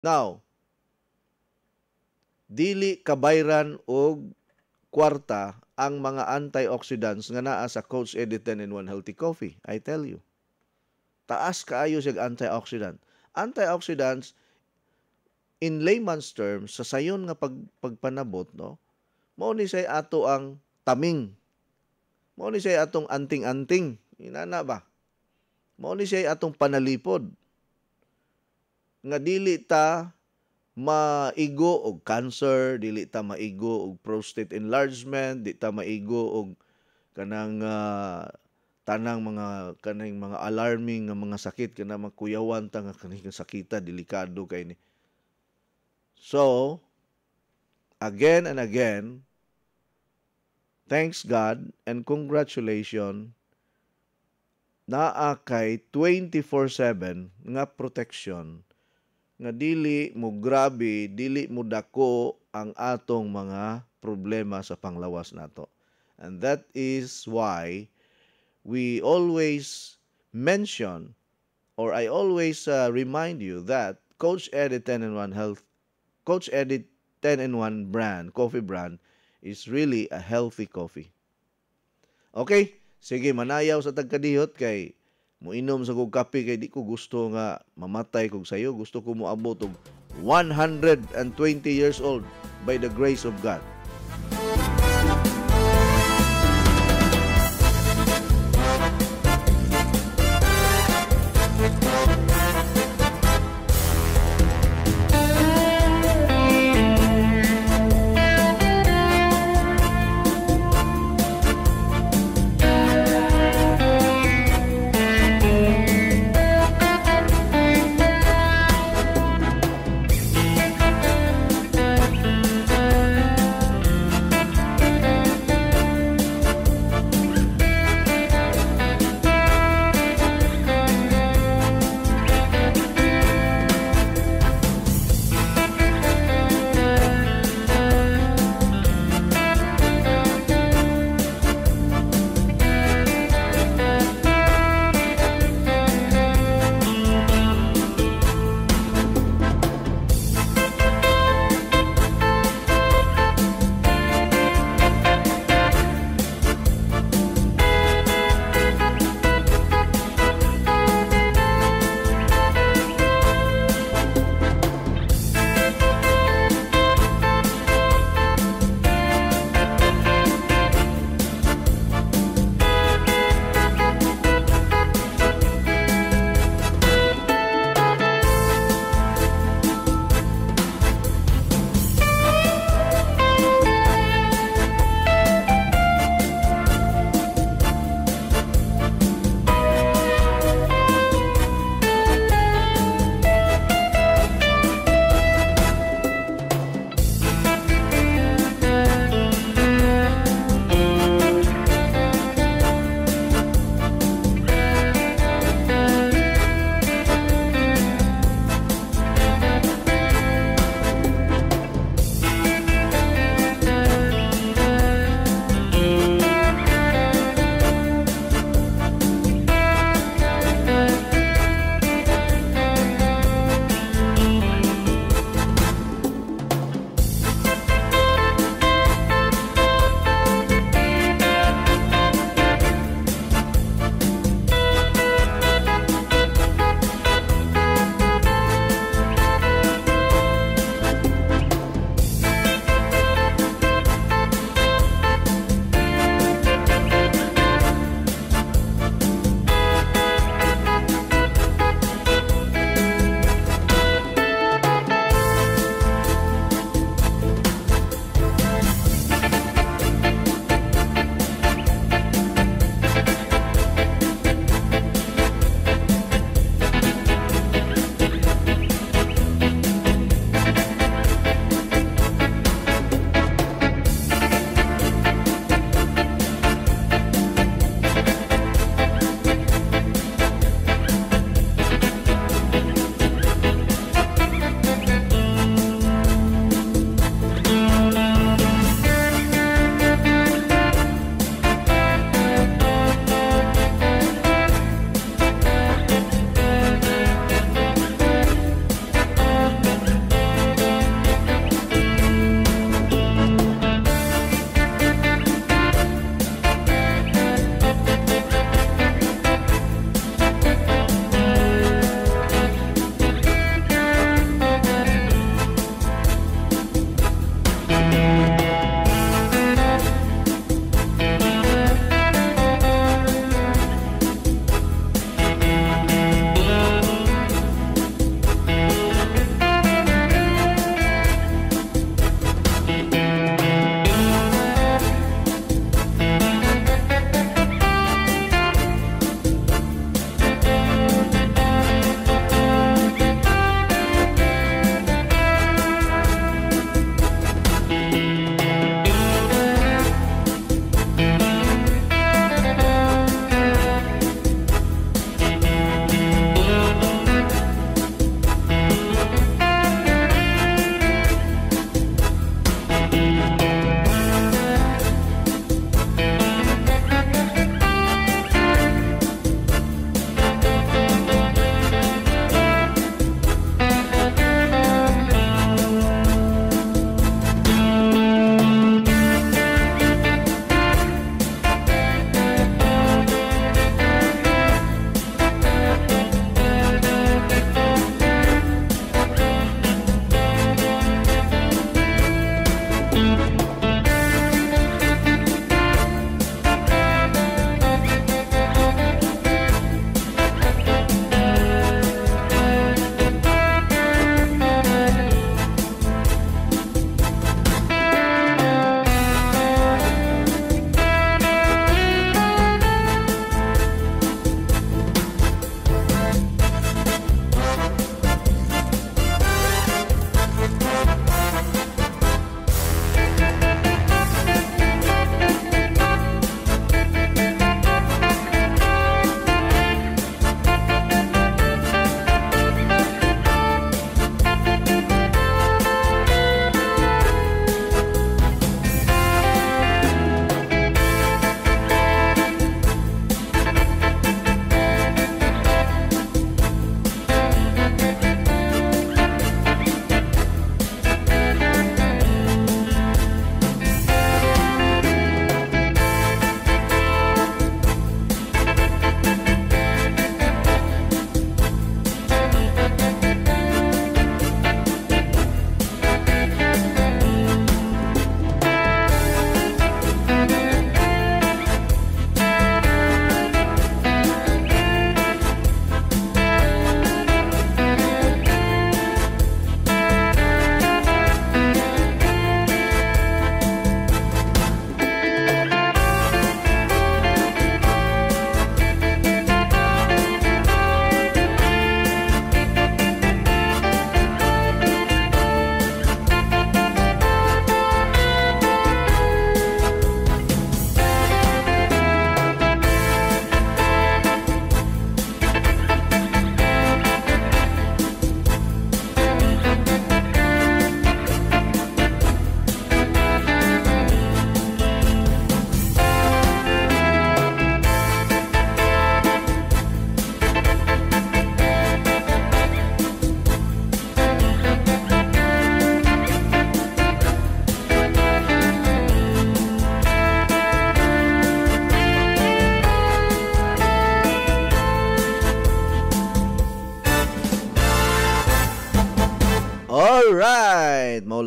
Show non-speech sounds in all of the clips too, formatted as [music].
Now, dili kabayran og kwarta ang mga antioxidants nga naa sa Coach Edit 10 in 1 Healthy Coffee. I tell you. Taas kaayo siya antioxidant. Antioxidants in layman's terms sa sayon nga pag, pagpanabot no mao ni say ato ang taming mao ni say atong anting-anting inana ba mao ni say atong panalipod nga dili ta maigo og cancer, dili ta maigo og prostate enlargement, di ta maigo og kanang uh, tanang mga kanang mga alarming nga mga sakit kana magkuyawan ta nga kaning sakita delikado kay ni. So again and again thanks God and congratulations naa kay 24/7 nga protection nga dili mo grabe, dili mo dako ang atong mga problema sa panglawas nato. And that is why we always mention or I always uh, remind you that Coach Edit 10 in 1 Health Coach Edit 10 in 1 brand, coffee brand is really a healthy coffee. Okay, sige manayaw sa tagkadihot kay Muinom sa kog kape kay di ko gusto nga mamatay kog sayo. Gusto ko moabot og 120 years old by the grace of God.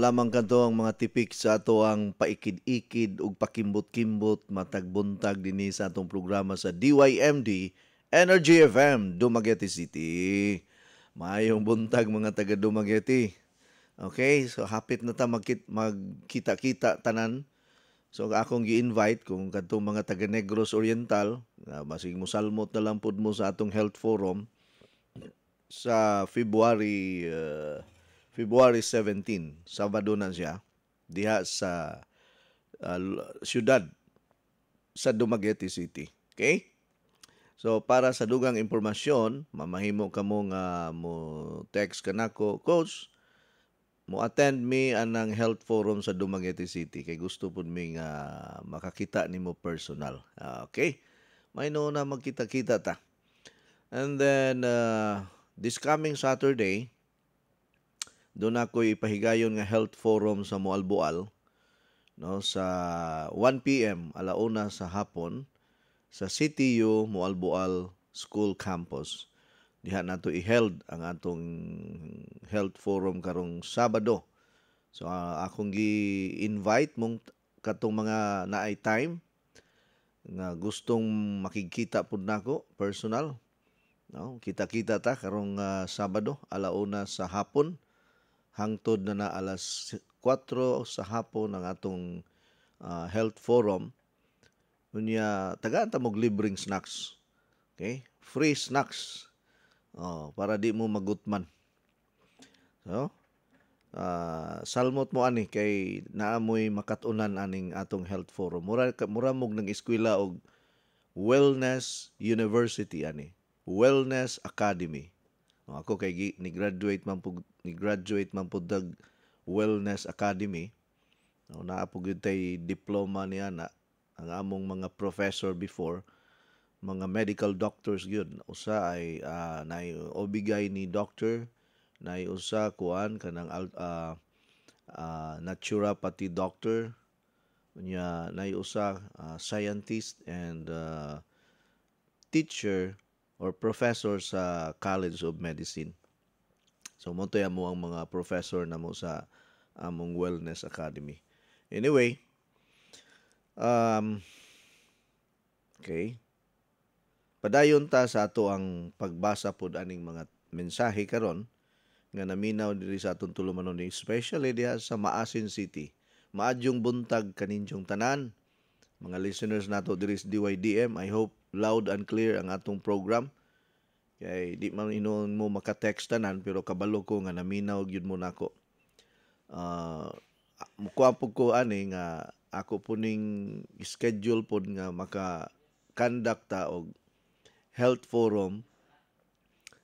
Lamang kanto ang mga tipik sa ato ang paikid-ikid ug pakimbot-kimbot matag buntag dinhi sa atong programa sa DYMD Energy FM Dumaguete City. Maayong buntag mga taga Dumaguete. Okay, so hapit na ta magkit magkita-kita tanan. So akong gi-invite kung kadtong mga taga Negros Oriental, uh, basig mo salmot na lang pud mo sa atong health forum sa February uh, February 17, Sabado na siya, diha sa uh, syudad sa Dumaguete City. Okay? So para sa dugang impormasyon, mamahimo ka mo nga mo text kanako, coach, mo attend me anang health forum sa Dumaguete City kay gusto pud mi nga makakita nimo personal. Uh, okay? May no na magkita-kita ta. And then uh, this coming Saturday, doon ako ipahigayon nga health forum sa Mualboal no sa 1 PM alauna sa hapon sa CTU Mualboal School Campus. Diha nato i-held ang atong health forum karong Sabado. So uh, akong gi-invite mong katong mga naay time nga gustong makikita pud nako personal. No, kita-kita ta karong uh, Sabado alauna sa hapon hangtod na na alas 4 sa hapon ng atong uh, health forum unya tagaan ta mog libreng snacks. Okay? Free snacks. Oh para di mo magutman. So uh, salmot mo ani kay naamoy makatunan aning atong health forum. Mura mura mog nang eskwela og wellness university ani. Wellness academy. No, ako kay ni graduate man pug ni graduate man pud dag Wellness Academy. No, naa pug tay diploma niya na ang among mga professor before mga medical doctors gyud usa ay uh, nay obigay ni doctor nay usa kuan kanang uh, uh, naturopathy doctor nya nay usa uh, scientist and uh, teacher or professor sa College of Medicine. So mo mo ang mga professor na mo sa among Wellness Academy. Anyway, um, okay. Padayon ta sa ato ang pagbasa pod aning mga mensahe karon nga naminaw diri sa atong tulumanon especially diha sa Maasin City. Maadyong buntag kaninyong tanan. Mga listeners nato diri sa DYDM, I hope loud and clear ang atong program. Kay di man inon mo maka-text tanan pero kabalo ko nga naminaw gyud mo nako. Uh, mukuha po ko ani nga ako po ning schedule pod nga maka conduct ta og health forum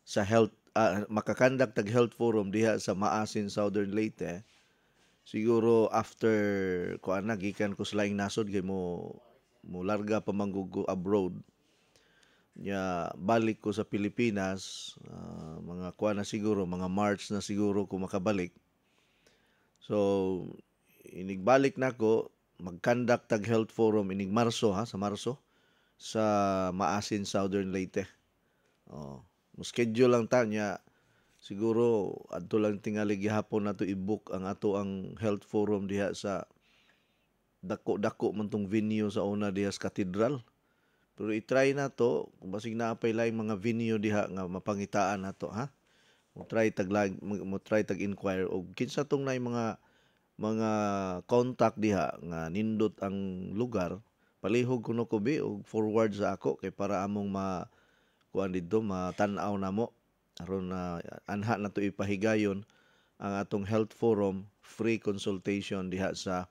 sa health uh, maka-conduct tag health forum diha sa Maasin Southern Leyte siguro after ko ana gikan ko sa laing nasod kay mo mo larga pa manggugo abroad nya balik ko sa Pilipinas uh, mga kuha na siguro mga March na siguro ko makabalik. So inigbalik na ko mag-conduct tag health forum inig Marso ha sa Marso sa Maasin Southern Leyte. Oh mo schedule lang ta nya siguro adto lang tingali gihapon nato i-book ang ato ang health forum diha sa dako-dako man tong venue sa una diha sa cathedral pero i-try na to, kung basig na apay lang mga venue diha nga mapangitaan na to, ha? Mo try tag mo try tag inquire og kinsa tong nay mga mga contact diha nga nindot ang lugar palihog kuno ko bi og forward sa ako kay para among ma kuan didto matan-aw na mo aron na uh, anha na to ipahigayon ang atong health forum free consultation diha sa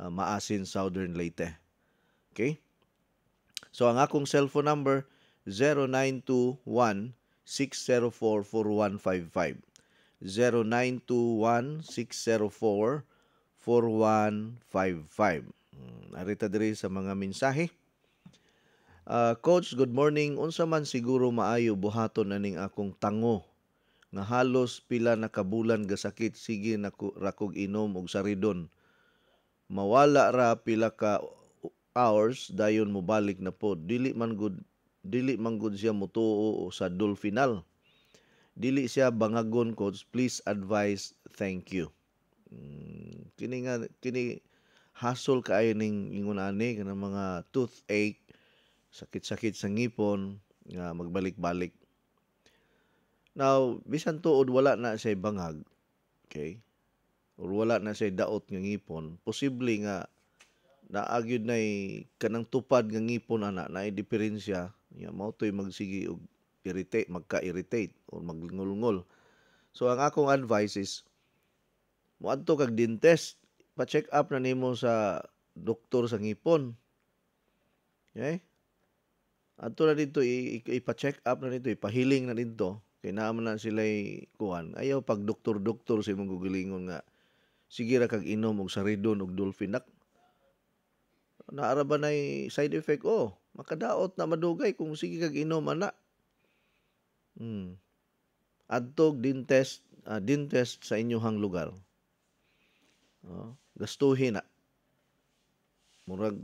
uh, Maasin Southern Leyte. Okay? So ang akong cellphone number 0921 604 0921 Arita diri sa mga mensahe. Uh, Coach, good morning. Unsa man siguro maayo buhaton aning akong tango nga halos pila na kabulan gasakit sige na rakog inom og saridon. Mawala ra pila ka hours dayon mo balik na po. Dili man gud dili man gud siya motuo sa final. Dili siya bangagon coach please advise thank you. Mm, kini nga kini hassle kaayo ning ingon ani kanang mga toothache sakit-sakit sa ngipon nga magbalik-balik. Now bisan tuod wala na siya bangag okay? Or wala na siya daot nga ngipon. Posible nga naagyod na kanang tupad nga ngipon ana na diferensya. Ya mao toy magsigi og irritate magka-irritate or maglingol-ngol so ang akong advice is moadto kag dentist pa-check up na nimo sa doktor sa ngipon. Okay? Adto na dito ipa-check up na dito, ipahiling na dito. Kay naman na sila kuan. Ayaw pag doktor-doktor sa imong gugilingon nga sige ra kag inom og saridon og dolphinak. Naara ba nay side effect? Oh, makadaot na madugay kung sige kag inom ana. Hmm. Adtog din test, uh, din test sa inyong lugar. Oh, gastuhin na. Murag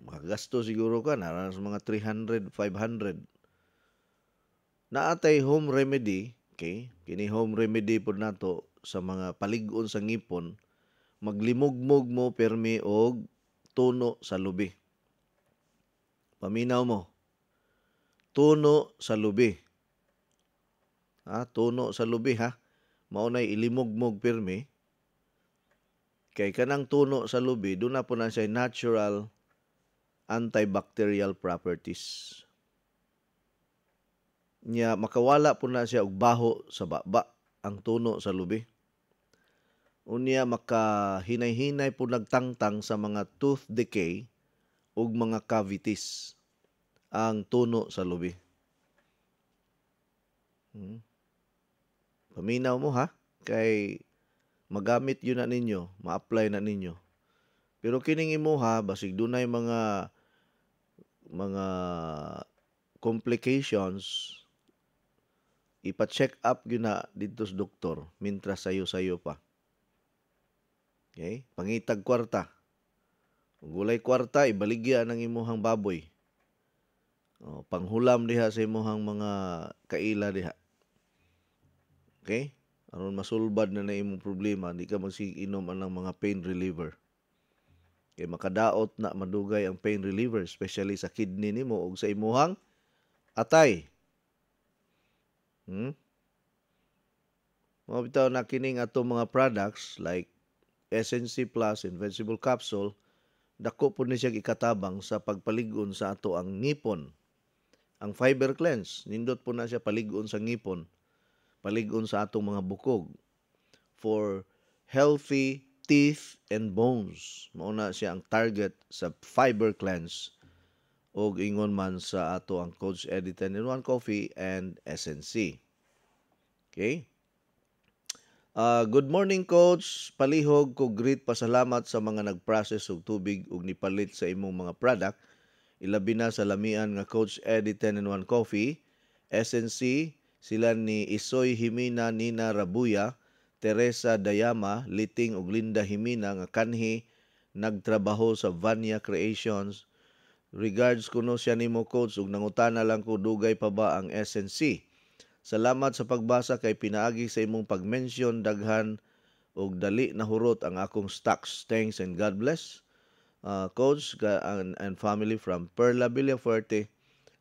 makagasto siguro ka na sa mga 300, 500. Naatay home remedy, okay? Kini home remedy po nato sa mga palig-on sa ngipon, maglimugmog mo permi og tuno sa lubi. Paminaw mo. Tuno sa lubi. Ha, tuno sa lubi ha. Maunay ilimugmog permi. Kay kanang tuno sa lubi, doon na po na siya natural antibacterial properties. Nya makawala po na siya og baho sa baba ang tuno sa lubi. Unya makahinay-hinay po nagtangtang sa mga tooth decay ug mga cavities ang tuno sa lubi. Hmm. Paminaw mo ha kay magamit yun na ninyo, ma-apply na ninyo. Pero kining imuha basig dunay mga mga complications ipa-check up yun na dito sa doktor mintras sayo-sayo pa. Okay? Pangitag kwarta. Gulay kwarta, ibaligya ng imuhang baboy. O, panghulam diha sa imuhang mga kaila diha. Okay? Aron masulbad na na imong problema, di ka magsiginom ng mga pain reliever. Kay makadaot na madugay ang pain reliever, especially sa kidney nimo ug sa imuhang atay. Hmm? Mga bitaw na kining ato mga products like SNC Plus Invincible Capsule, dako po ni siya ikatabang sa pagpaligon sa ato ang ngipon. Ang fiber cleanse, nindot po na siya paligon sa ngipon, paligon sa atong mga bukog for healthy teeth and bones. Mauna siya ang target sa fiber cleanse o ingon man sa ato ang Coach 10 in 1 Coffee and SNC. Okay? Uh, good morning Coach. Palihog ko great pasalamat sa mga nag-process og tubig ug nipalit sa imong mga product. Ilabi na sa lamian nga Coach Eddie 10 in 1 Coffee, SNC, sila ni Isoy Himina Nina Rabuya, Teresa Dayama, Liting ug Linda Himina nga kanhi nagtrabaho sa Vanya Creations. Regards kuno siya nimo coach ug nangutana lang ko dugay pa ba ang SNC. Salamat sa pagbasa kay pinaagi sa imong pagmention daghan og dali na hurot ang akong stocks. Thanks and God bless. Uh, coach and, and family from Perla Villafuerte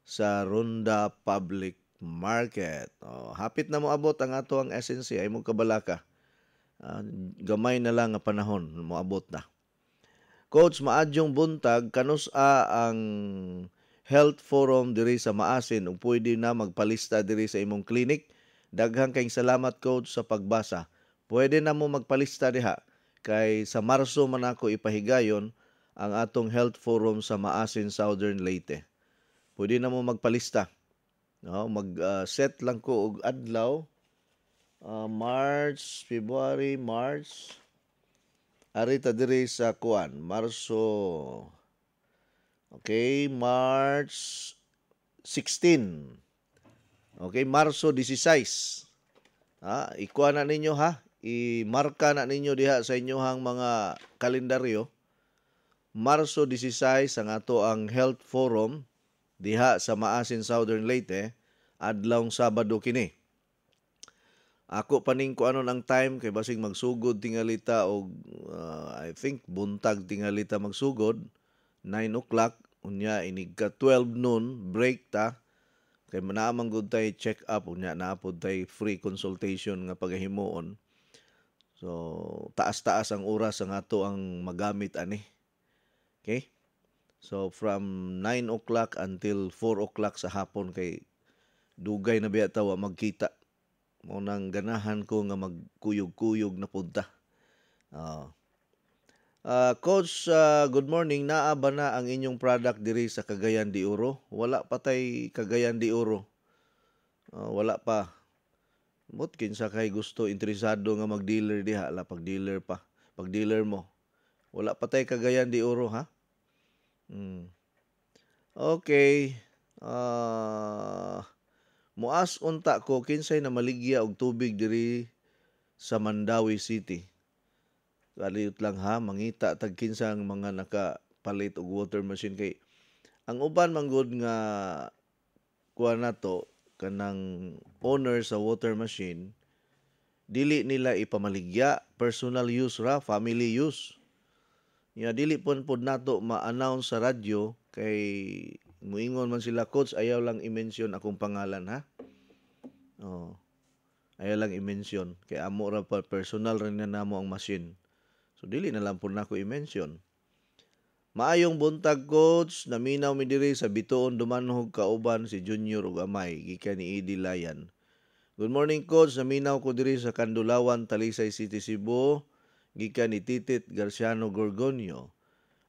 sa Ronda Public Market. Oh, hapit na mo abot ang ato ang SNC ay mo kabalaka. Uh, gamay na lang nga panahon moabot na. Coach maadyong buntag kanus a ang health forum diri sa Maasin ug pwede na magpalista diri sa imong clinic. Daghang kayong salamat coach sa pagbasa. Pwede na mo magpalista diha kay sa Marso man ako ipahigayon ang atong health forum sa Maasin Southern Leyte. Pwede na mo magpalista. No, mag-set uh, lang ko og adlaw uh, March, February, March. Arita diri sa kuan, Marso. Okay, March 16. Okay, Marso 16. Ha, ikuha na ninyo ha. I-marka na ninyo diha sa inyohang mga kalendaryo. Marso 16 ang ato ang Health Forum diha sa Maasin Southern Leyte adlawng Sabado kini. Ako paning ko ano ang time kay basig magsugod tingalita og uh, I think buntag tingalita magsugod 9 o'clock unya inig ka 12 noon break ta. Kay manamang gud tay check up unya naapod tay free consultation nga pagahimuon so taas-taas ang oras ang ato ang magamit ani. Okay? So from 9 o'clock until 4 o'clock sa hapon kay dugay na biya tawa magkita. Mo nang ganahan ko nga magkuyog-kuyog na punta. Uh, uh, Coach, uh, good morning. Naa ba na ang inyong product diri sa Cagayan de Oro? Wala pa tay Cagayan de Oro. Uh, wala pa. Mut kinsa kay gusto interesado nga mag-dealer diha ala pag dealer pa. Pag dealer mo. Wala pa tay Cagayan de Oro ha? Hmm. Okay. Uh, Muas unta ko kinsay na maligya og tubig diri sa Mandawi City. Kaliyot lang ha, mangita tag kinsang mga nakapalit og water machine kay ang uban manggod nga kuha na to kanang owner sa water machine dili nila ipamaligya personal use ra family use ya dili pon pod nato ma-announce sa radyo kay Muingon man sila, coach, ayaw lang i-mention akong pangalan, ha? Oh. Ayaw lang i-mention. Kaya amo ra pa, personal rin na namo ang machine. So, dili na lang po na ako i-mention. Maayong buntag, coach, naminaw mi diri sa bituon dumanhog kauban si Junior ug Amay, gikan ni Idi Layan. Good morning, coach. Naminaw ko diri sa Kandulawan, Talisay City, Cebu. Gikan ni Titit Garciano Gorgonio.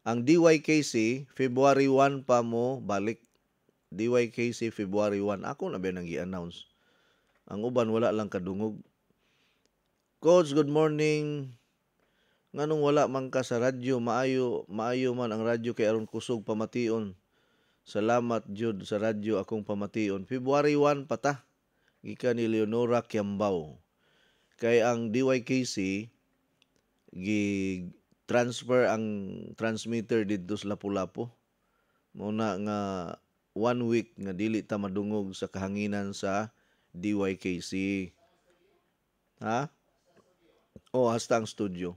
Ang DYKC, February 1 pa mo balik. DYKC, February 1. Ako na ba nang i-announce? Ang uban, wala lang kadungog. Coach, good morning. Nganong wala man ka sa radyo, maayo, maayo man ang radyo kay aron kusog pamation. Salamat jud sa radyo akong pamation. February 1 pata. Gika ni Leonora Kiambao. Kay ang DYKC gi transfer ang transmitter dito sa Lapu-Lapu. Muna nga one week nga dili ta madungog sa kahanginan sa DYKC. Ha? O hasta ang studio.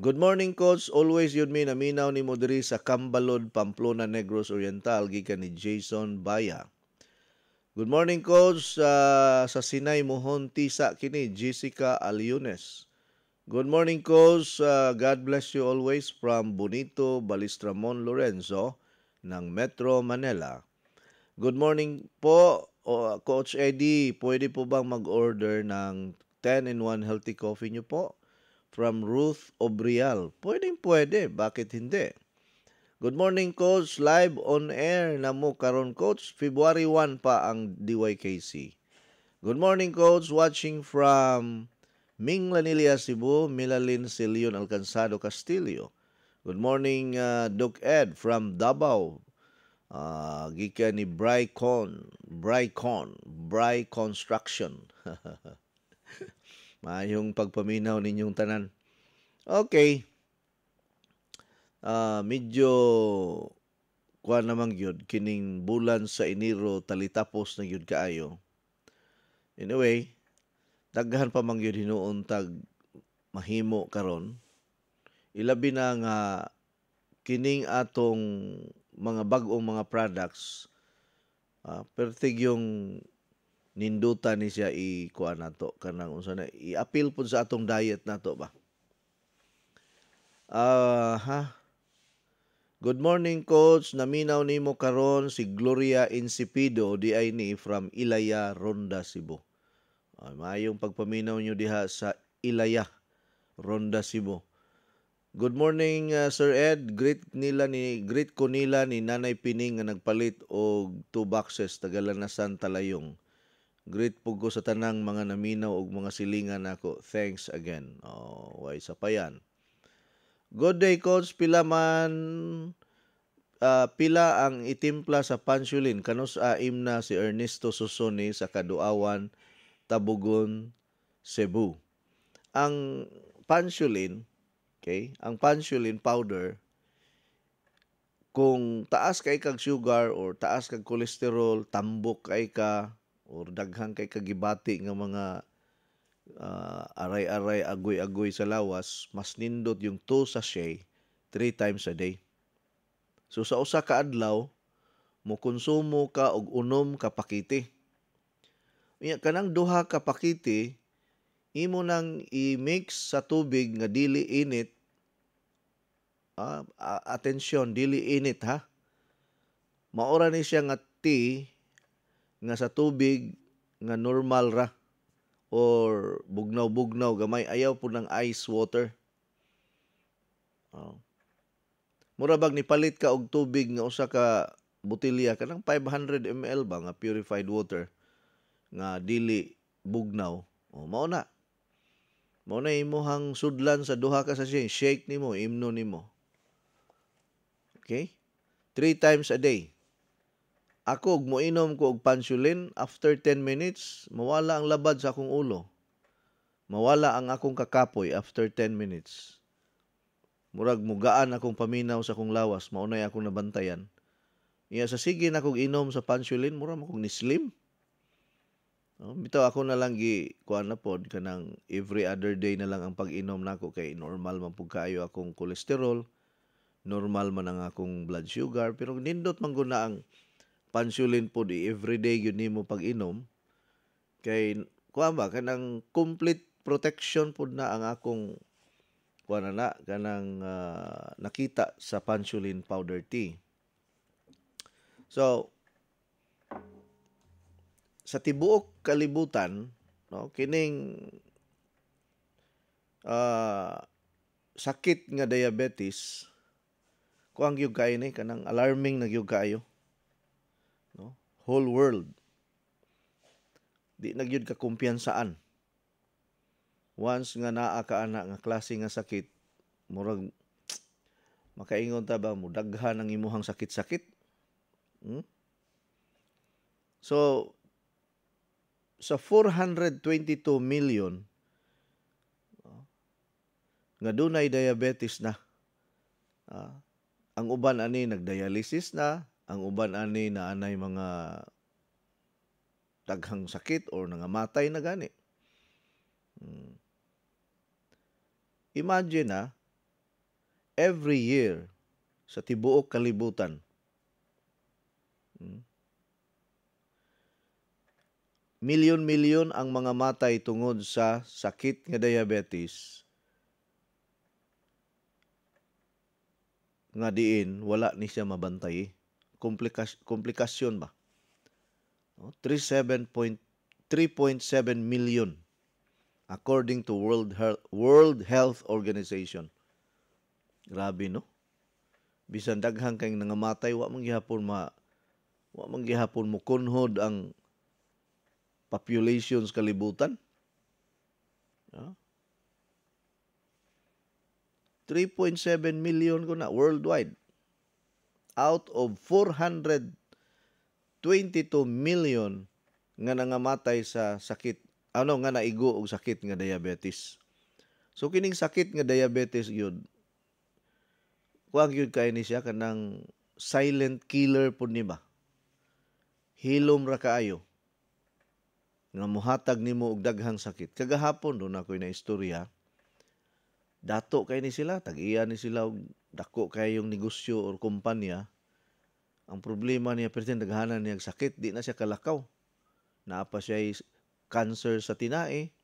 Good morning, Coach. Always yun mi naminaw ni mo diri sa Cambalod, Pamplona, Negros Oriental, gikan ni Jason Baya. Good morning, Coach. Uh, sa Sinay Mohon Tisa kini, Jessica Aliones. Good morning, Coach. Uh, God bless you always from Bonito, Balistramon, Lorenzo ng Metro Manila. Good morning po, uh, Coach Eddie. Pwede po bang mag-order ng 10-in-1 healthy coffee niyo po? From Ruth Obrial. Pwede, pwede. Bakit hindi? Good morning, Coach. Live on air na mo karon Coach. February 1 pa ang DYKC. Good morning, Coach. Watching from Ming Lanilia Cebu, Milalin Silion Alcanzado Castillo. Good morning, uh, Doc Ed from Davao. Uh, gika ni Brycon, Brycon, Bry Construction. [laughs] Mayong pagpaminaw ninyong tanan. Okay. Uh, medyo kuha namang yun, kining bulan sa Enero, talitapos na yun kaayo. Anyway, daghan pa man gyud hinuon tag mahimo karon ilabi na nga kining atong mga bag-ong mga products uh, pertig yung nindutan ni siya i-kuha nato kanang unsa na i-appeal pud sa atong diet nato ba uh, ha Good morning coach naminaw nimo karon si Gloria Insipido di ay ni from Ilaya Ronda Cebu Uh, maayong pagpaminaw nyo diha sa Ilaya, Ronda Cebu. Good morning uh, Sir Ed. Greet nila ni greet ko nila ni Nanay Pining nga nagpalit og two boxes tagalanasan talayong. Greet po ko sa tanang mga naminaw og mga silingan nako. Thanks again. Oh, way sa payan. Good day coach pila man uh, pila ang itimpla sa pansulin kanus aim na si Ernesto Susoni sa kaduawan Tabugon, Cebu. Ang pansulin, okay, ang pansulin powder, kung taas kay kag sugar or taas kag kolesterol, tambok kay ka, or daghang kay kagibati nga mga uh, aray-aray agoy-agoy sa lawas mas nindot yung 2 sachet 3 times a day. So sa usa ka adlaw mo konsumo ka og unom ka pakiti. Unya kanang duha ka pakiti imo nang i-mix sa tubig nga dili init ah, atensyon dili init ha? Maora ni siya nga tea nga sa tubig nga normal ra or bugnaw-bugnaw gamay ayaw po ng ice water. Oh. Mura bag ni palit ka og tubig nga usa ka botelya kanang 500 ml ba nga purified water nga dili bugnaw. Oh, mao na. Mao na imong sudlan sa duha ka sa shake nimo, imno nimo. Okay? Three times a day. Ako, moinom ko og pansulin, after 10 minutes, mawala ang labad sa akong ulo. Mawala ang akong kakapoy after 10 minutes. Murag mugaan akong paminaw sa akong lawas, maunay akong nabantayan. Iya sa sige na kong inom sa pansulin, mura mo kong nislim. No, bitaw ako na lang gi kuan na pod kanang every other day na lang ang pag-inom nako kay normal man pud kaayo akong kolesterol, normal man ang akong blood sugar, pero nindot man ang pansulin po di everyday yun nimo pag-inom kay kuha ba kanang complete protection po na ang akong kuha na na kanang uh, nakita sa pansulin powder tea. So sa tibuok kalibutan no kining uh, sakit nga diabetes kuang gyud kay ni kanang alarming na gyud kayo whole world. Di nagyud ka kumpiyansaan. Once nga naa ka ana nga klase nga sakit, murag [tsk] makaingon ta ba mo daghan ang imuhang sakit-sakit. Hmm? So sa 422 million uh, nga dunay diabetes na. Uh, ang uban ani nagdialysis na, ang uban ani na anay mga daghang sakit or nangamatay na gani. Hmm. Imagine na, every year sa tibuok kalibutan, hmm, milyon-milyon ang mga matay tungod sa sakit nga diabetes nga diin wala ni siya mabantay komplikas komplikasyon ba? No? 3.7 million according to World Health, World Health Organization. Grabe no? Bisan daghang kay nangamatay wa man gihapon ma wa man gihapon mo kunhod ang populations kalibutan. No? 3.7 million ko na worldwide out of 422 million nga nangamatay sa sakit ano nga naigo og sakit nga diabetes. So kining sakit nga diabetes gyud kuang gyud kay ni siya kanang silent killer pud ni ba. Hilom ra kaayo nga muhatag nimo og daghang sakit. Kagahapon do na koy na istorya. Dato kay ni sila, tag-iya ni sila og dako kay yung negosyo or kumpanya, ang problema niya present naghanan niya sakit, di na siya kalakaw. Naapa siya cancer sa tinae,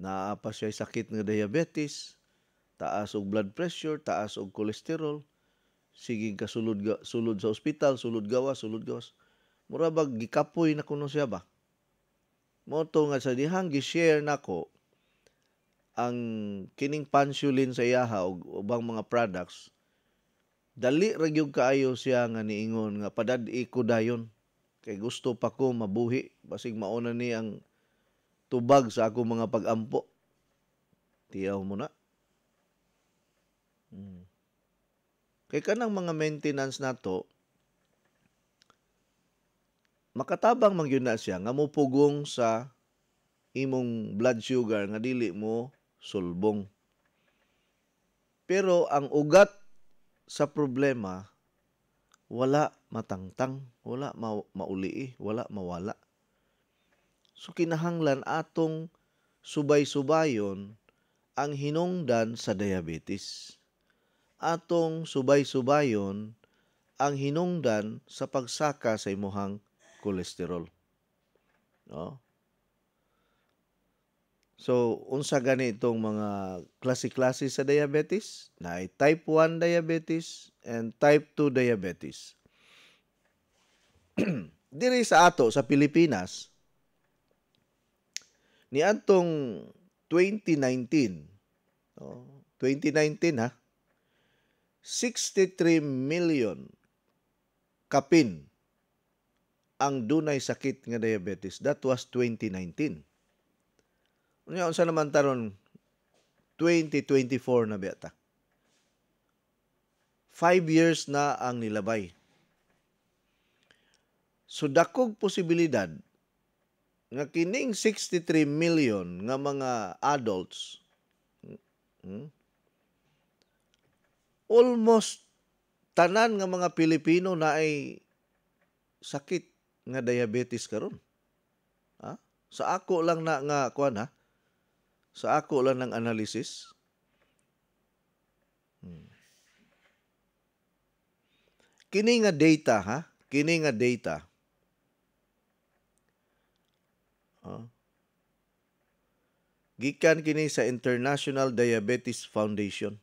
naapa siya sakit nga diabetes, taas og blood pressure, taas og cholesterol, sige ka sulod, sulod sa ospital, sulod gawas, sulod gawas. Mura ba gikapoy na kuno siya ba? Moto nga sa dihang gi-share nako ang kining pansulin sa iyaha og ubang mga products dali ra gyud kaayo siya nga niingon nga padad-i dayon. Kay gusto pa ko mabuhi. Basig mauna ni ang tubag sa ako mga pagampo. Tiyaw mo na. Hmm. kay kanang mga maintenance nato makatabang man na siya nga mupugong sa imong blood sugar nga dili mo sulbong. Pero ang ugat sa problema, wala matangtang, wala ma- mauli, wala mawala. So kinahanglan atong subay-subayon ang hinungdan sa diabetes. Atong subay-subayon ang hinungdan sa pagsaka sa imuhang kolesterol. No? So, unsa gani itong mga klase-klase sa diabetes? Na type 1 diabetes and type 2 diabetes. [clears throat] Diri sa ato sa Pilipinas, ni antong 2019, oh, 2019 ha, 63 million kapin ang dunay sakit nga diabetes. That was 2019. Unya unsa naman taron 2024 na beta. Five years na ang nilabay. So dakog posibilidad nga kining 63 million nga mga adults hmm, almost tanan nga mga Pilipino na ay sakit nga diabetes karon. Ha? Sa ako lang na nga kuan ha, sa ako lang ng analysis. Hmm. Kini nga data ha, kini nga data. Ha? Gikan kini sa International Diabetes Foundation.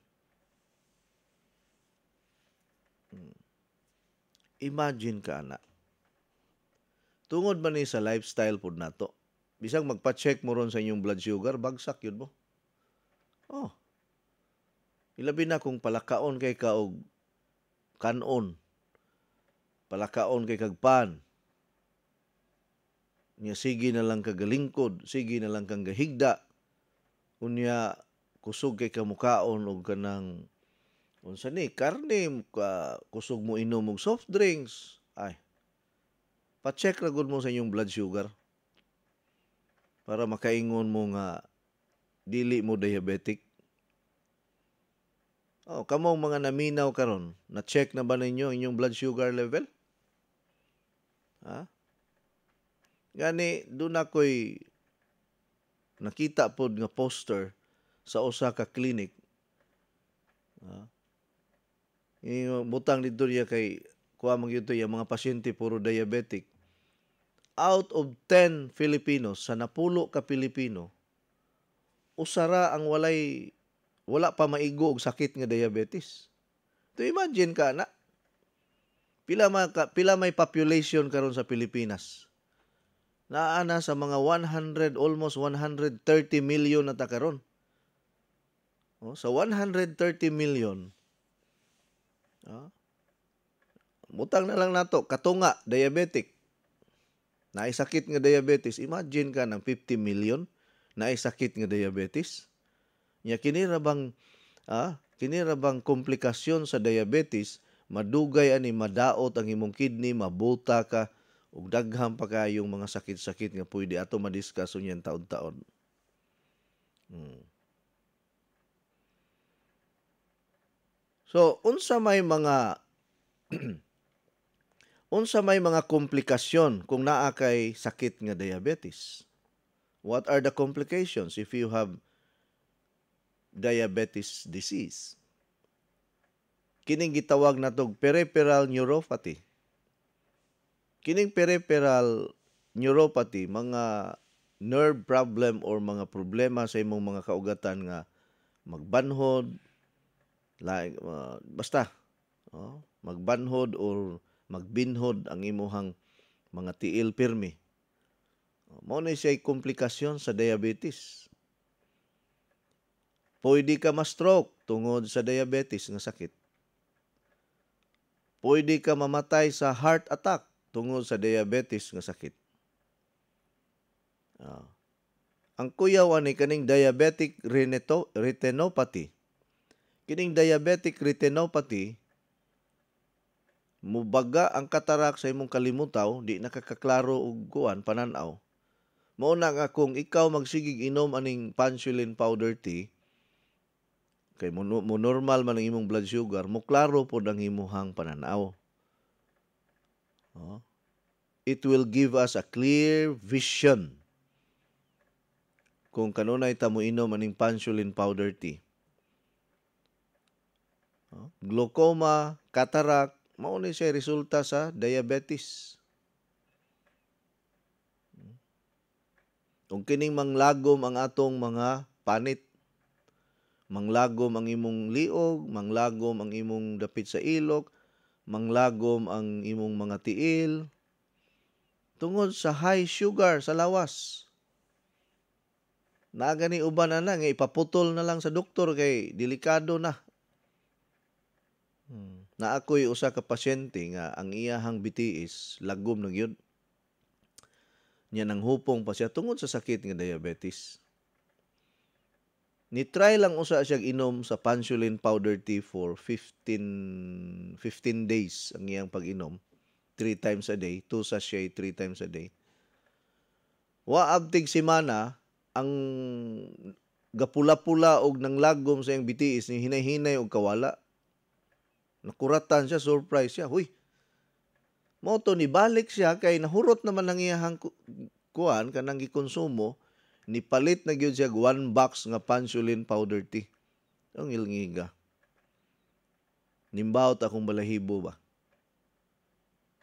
Hmm. Imagine ka na. Tungod man ni sa lifestyle pud nato Bisang magpa-check mo ron sa inyong blood sugar, bagsak yun mo. Oh. Ilabi na kung palakaon kay ka og kanon. Palakaon kay kagpan. Niya sige na lang kagalingkod, sige na lang kang gahigda. Unya kusog kay kamukaon og kanang unsa ni karne ka kusog mo inom og soft drinks. Ay. Pa-check ra gud mo sa inyong blood sugar para makaingon mo nga dili mo diabetic. Oh, kamo mga naminaw karon, na-check na ba ninyo inyong blood sugar level? Ha? Gani doon ako'y nakita pod nga poster sa usa ka clinic. Ha? Yung butang dito niya kay kuha mo gyud mga pasyente puro diabetic out of 10 Filipinos sa napulo ka Pilipino usara ang walay wala pa maigo og sakit nga diabetes. To imagine ka na pila ma pila may population karon sa Pilipinas. Naana sa mga 100 almost 130 million na ta karon. Oh, sa 130 million. Ah, Mutang na lang nato katunga diabetic na sakit nga diabetes, imagine ka ng 50 million na sakit nga diabetes. Nya kini ra bang ah, kini ra bang komplikasyon sa diabetes, madugay ani madaot ang imong kidney, mabuta ka ug daghang pa kayong mga sakit-sakit nga pwede ato madiscuss unyan taon-taon. Hmm. So, unsa may mga [clears throat] unsa may mga komplikasyon kung naa kay sakit nga diabetes? What are the complications if you have diabetes disease? Kining gitawag natog peripheral neuropathy. Kining peripheral neuropathy mga nerve problem or mga problema sa imong mga kaugatan nga magbanhod like uh, basta oh, magbanhod or magbinhod ang imuhang mga tiil pirmi. Mao na siya komplikasyon sa diabetes. Pwede ka ma-stroke tungod sa diabetes nga sakit. Pwede ka mamatay sa heart attack tungod sa diabetes nga sakit. Ah. Ang kuyaw ani kaning diabetic retinopathy. Kining diabetic retinopathy mubaga ang katarak sa imong kalimutaw, di nakakaklaro og kuan pananaw. Mao na nga kung ikaw magsigig inom aning pansulin powder tea, kay mo, mo normal man ang imong blood sugar, mo klaro pod ang imuhang pananaw. Oh. It will give us a clear vision kung kanunay ta mo inom aning pansulin powder tea. Oh, glaucoma, cataract, mao ni siya resulta sa diabetes. Kung kining manglagom ang atong mga panit, manglagom ang imong liog, manglagom ang imong dapit sa ilok, manglagom ang imong mga tiil, tungod sa high sugar sa lawas. Nagani uban na lang, ipaputol na lang sa doktor kay delikado na. Hmm. Na ako'y usa ka pasyente nga ang iyahang bitiis lagom na gyud niya nang hupong pa siya tungod sa sakit nga diabetes. Ni-try lang usa siya inom sa pansulin powder tea for 15 15 days ang iyang pag-inom. 3 times a day, 2 sachet 3 times a day. Wa abtig semana ang gapula-pula og nang lagom sa iyang bitiis ni hinay-hinay og kawala. Nakuratan siya, surprise siya. Huy, Moto ni balik siya kay nahurot naman ang iyahang kuan kanang gikonsumo ni palit na gyud siya one box nga pansulin powder tea. Ang ilngiga. Nimbawt akong balahibo ba.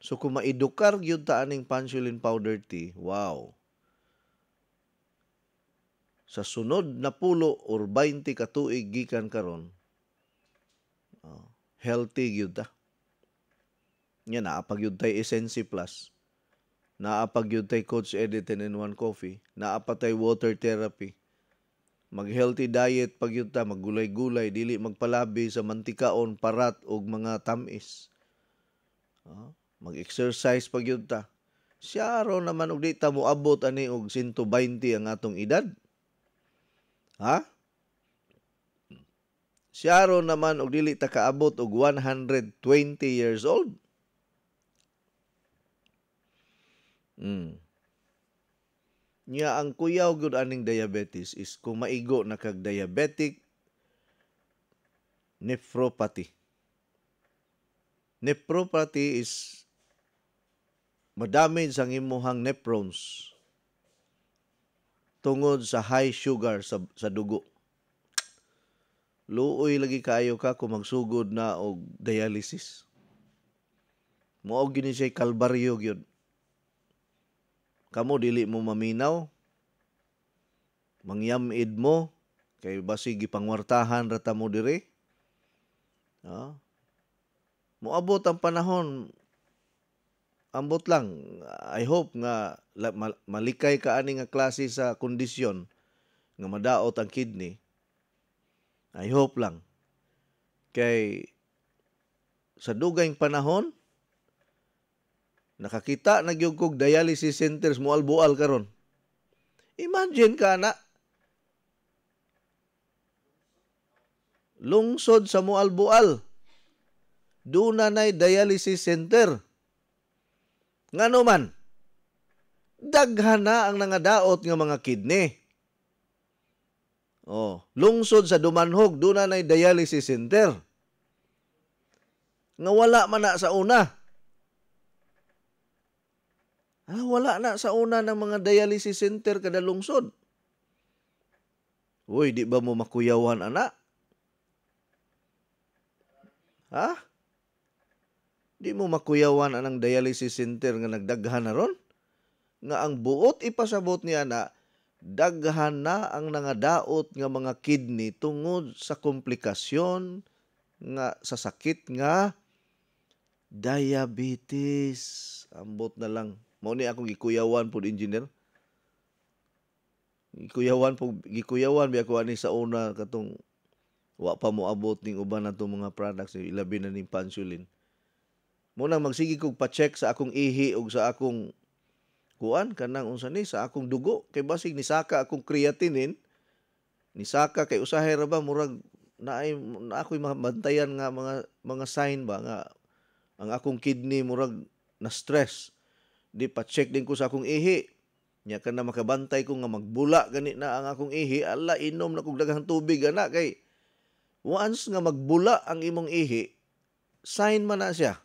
So kung maedukar gyud ta aning pansulin powder tea, wow. Sa sunod na pulo or 20 ka tuig gikan karon, uh, healthy gyud ta. Nya naapag yun tay Essency Plus. Naapag yun tay Coach Edit in One Coffee. Naapatay water therapy. Mag-healthy diet pag yun ta, maggulay-gulay, dili magpalabi sa mantikaon, parat og mga tamis. Uh, mag-exercise pag yun ta. Siya naman og di ta mo abot ani og 120 ang atong edad. Ha? Siya ro naman og dili ta kaabot og 120 years old. Mm. Nya ang kuyaw gud aning diabetes is kung maigo na kag diabetic nephropathy. Nephropathy is madamage ang imuhang nephrons tungod sa high sugar sa, sa dugo. Luoy lagi kaayo ka kung magsugod na og dialysis. Mao gini siya kalbaryo gyud. Kamo dili mo maminaw. Mangyamid mo. Kay basig gipangwartahan rata mo dire. Ha? Moabot ang panahon. Ambot lang. I hope nga malikay ka ani nga klase sa kondisyon nga madaot ang kidney i hope lang kay sa dugayng panahon Nakakita na gyud kog dialysis centers mo albual karon. Imagine ka na lungsod sa Mualbual. Doon na nay dialysis center. Ngano man, daghan na ang nangadaot nga mga kidney. Oh, lungsod sa Dumanhog, doon na nay dialysis center. Nga wala man na sa una. Ah, wala na sa una ng mga dialysis center kada lungsod. Uy, di ba mo makuyawan, anak? Ha? Di mo makuyawan anang dialysis center nga nagdaghan na ron? Nga ang buot ipasabot niya na daghan na ang nangadaot nga mga kidney tungod sa komplikasyon nga sa sakit nga diabetes. Ambot na lang Mao ni akong gikuyawan pud engineer. Gikuyawan po gikuyawan bi ako ani sa una katong wa pa mo abot ning uban nato mga products ilabi na ning pansulin. Mo nang magsige kog pa-check sa akong ihi ug sa akong kuan kanang unsa ni sa akong dugo. Kay basig ni saka akong creatinine ni saka kay usahay ra ba murag naay na ako'y mabantayan nga mga mga sign ba nga ang akong kidney murag na stress di pa check din ko sa akong ihi. Nya ka makabantay ko nga magbula gani na ang akong ihi. Ala inom na kog daghang tubig ana kay once nga magbula ang imong ihi sign man na siya.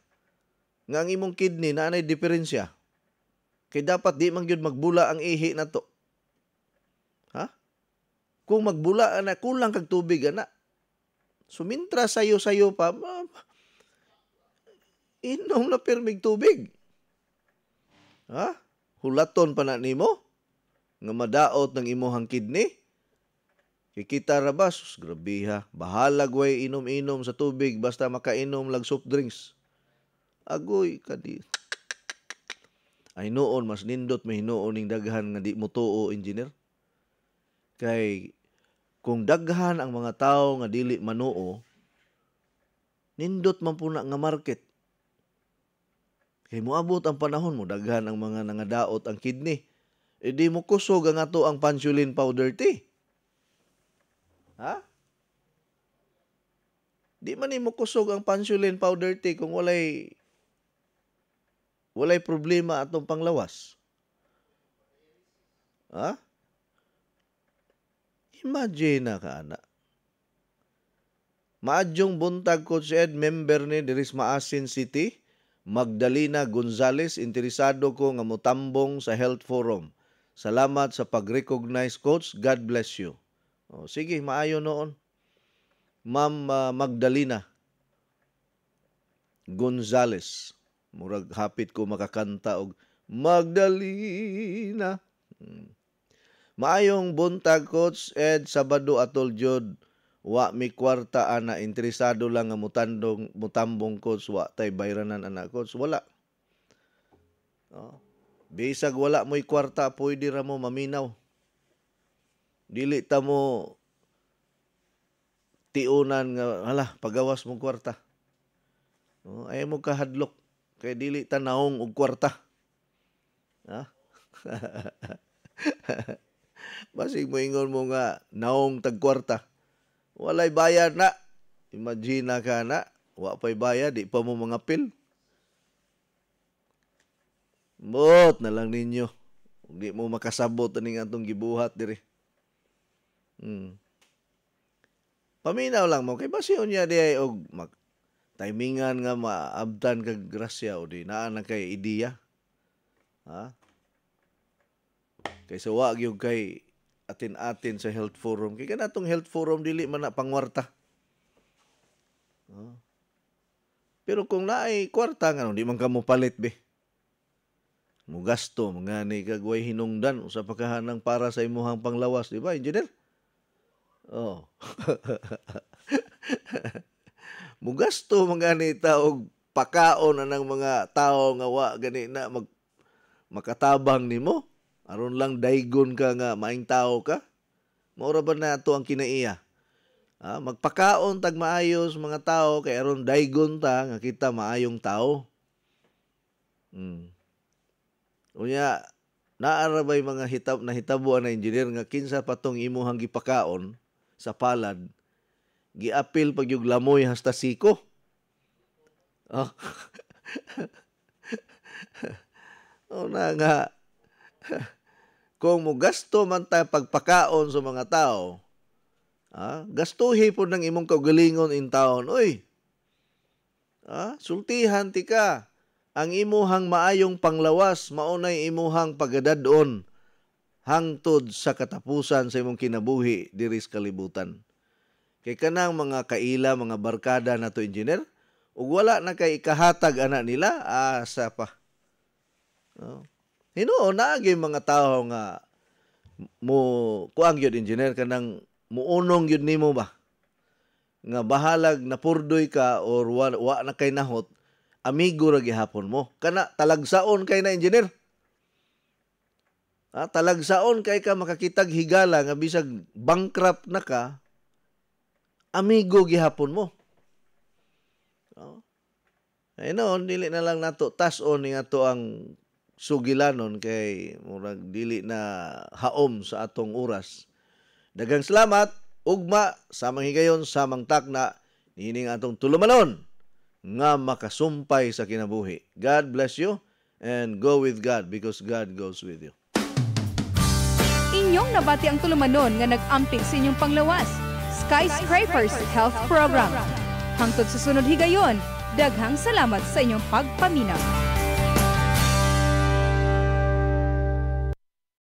Nga ang imong kidney na anay diferensya kay dapat di man gyud magbula ang ihi na to ha Kung magbula ana kulang kag tubig ana. Sumintra sayo sayo pa ma, inom na permig tubig. Ha? Hulaton pa na nimo nga madaot ng imuhang kidney. Kikita ra ba? Sus, grabe ha. Bahalag way inom-inom sa tubig basta makainom lag soft drinks. Agoy, kadi. Ay noon, mas nindot may hinuon ning daghan nga di mo tuo, engineer. Kay, kung daghan ang mga tao nga dili manuo, nindot man po na nga market. Kay moabot ang panahon mo, daghan ang mga nangadaot ang kidney. E mo kusog ang ato ang pansulin powder tea. Ha? Di man ni mo kusog ang pansulin powder tea kung walay walay problema atong panglawas. Ha? Imagine na ka, anak. Maadyong buntag Coach Ed, member ni Diris Maasin City, Magdalena Gonzales, interesado ko nga mutambong sa Health Forum. Salamat sa pag-recognize, Coach. God bless you. O, sige, maayo noon. Ma'am uh, Magdalena Gonzales. Murag hapit ko makakanta og Magdalena. Hmm. Maayong buntag coach Ed Sabado atol jud wa mi kwarta ana interesado lang nga mutandong mutambong coach wa tay bayranan ana coach wala. Oh. Bisag wala mo'y kwarta pwede ra mo maminaw. Dili ta mo tiunan nga hala pagawas mo kwarta. Oh, ay mo kahadlok kay dili ta naong og kwarta. Ha? [laughs] Basig mo ingon mo nga naong tag kwarta. Walay bayad na. Imagine ka na, wa pa'y bayad, di pa mo mga pil. Bot na lang ninyo. Di mo makasabot aning atong gibuhat diri. Hmm. Paminaw lang mo kay basiyon niya di ay og timingan nga maabtan kag grasya o di naa na kay ideya. Ha? Kay sa wag yung kay atin-atin sa health forum. Kay kanatong health forum dili man na pangwarta. Ha? Pero kung naay kwarta nga di man ka mo palit be. Mo gasto mga ni kagway hinungdan usa pa kahanang para sa imuhang panglawas, di ba, engineer? Oh. [laughs] Mugasto mga ni og pakaon na ng mga tao nga wa gani na mag makatabang nimo. Aron lang daygon ka nga maing tao ka. Maura ba na to ang kinaiya? Ah, magpakaon tag maayos mga tao kay aron daygon ta nga kita maayong tao. Hmm. unya naara bay mga hitab na hitabuan na engineer nga kinsa patong imuhang gipakaon sa palad, giapil pag yung lamoy hasta siko. Oh. [laughs] oh na nga. Kung mo gasto man tayo pagpakaon sa mga tao, ah, gastuhi po ng imong kaugalingon in taon. Uy, ah, sultihan ti ka. Ang imuhang maayong panglawas, maunay imuhang pagadadon hangtod sa katapusan sa imong kinabuhi diri sa kalibutan. Kay kanang mga kaila, mga barkada na to engineer, ug wala na kay ikahatag ana nila, asa pa. No. Hinuon na mga tao nga mo kuang gyud engineer kanang muunong gyud nimo ba nga bahalag na purdoy ka or wa, wa na kay nahot amigo ra gihapon mo kana talagsaon kay na engineer Ha, talagsaon kay ka makakitag higala nga bisag bankrupt na ka, amigo gihapon mo. No? Ay noon, dili na lang nato tason ni ato ang sugilanon kay murag dili na haom sa atong oras. Dagang salamat, ugma, samang higayon, samang takna, nining atong tulumanon nga makasumpay sa kinabuhi. God bless you and go with God because God goes with you. Inyong nabati ang tulumanon nga nag-amping sa inyong panglawas. Skyscrapers Health Program. Hangtod sa sunod higayon, daghang salamat sa inyong pagpaminaw.